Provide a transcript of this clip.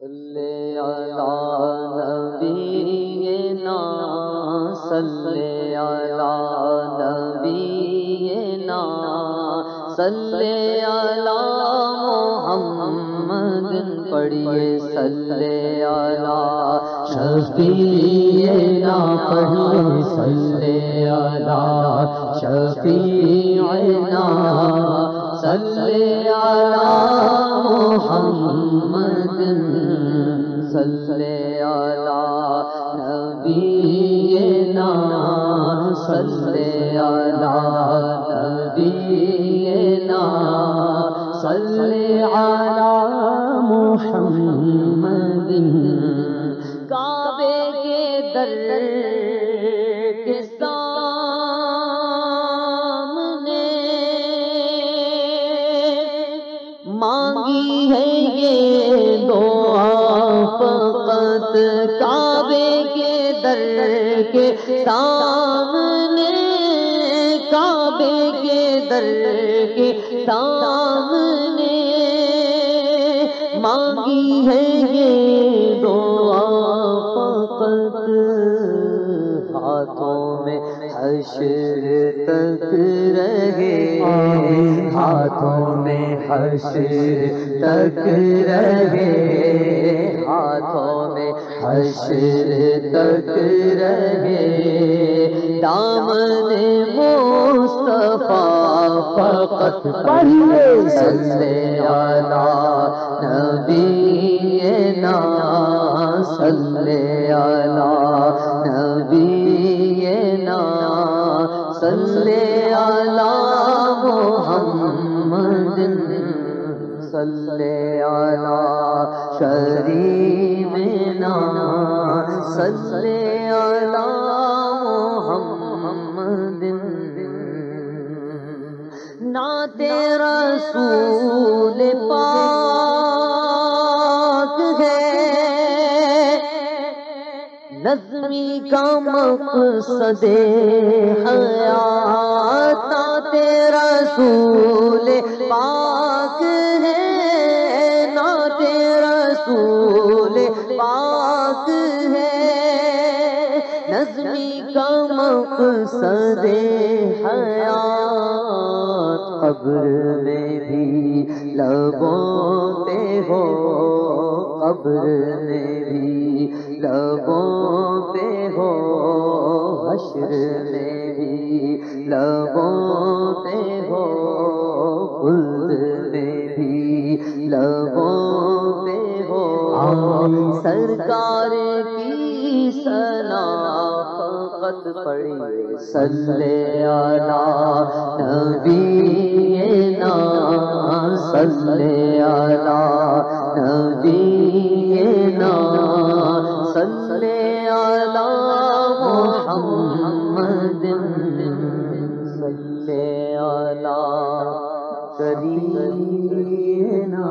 صلی علی نبینا صلی علی نبینا صلی علی محمد، پڑھیے صلی علی شفیعنا پڑھیے صلی علی شفیعنا صلی علی محمد صلی علی نبینا صلی علی نبینا صلی علی محمد کعبے کے در کے کے سامنے کعبے کے در کے سامنے مانگی ہے یہ دعا فقط ہاتھوں حشر تک رہے ہاتھوں میں حشر تک رہے ہاتھوں میں حشر تک رہے دامن مصطفیٰ فقط پڑھیے۔ صلی علی نبینا صلی علی صلی علی محمد صلی علی شریمنا صلی علی محمد نعت رسول پاک نظمی کا مقصد حیات نعت رسول پاک ہے۔ نعت رسول پاک ہے۔ نظمی کا مقصد حیات قبر میں بھی لبوں پہ ہو۔ قبر میں بھی لبوں پہ ہو حشر میں بھی لبوں پہ ہو خلد میں بھی لبوں پہ ہو سرکار کی سنا فقط پڑی صلی علی نبینا صلی علی نبینا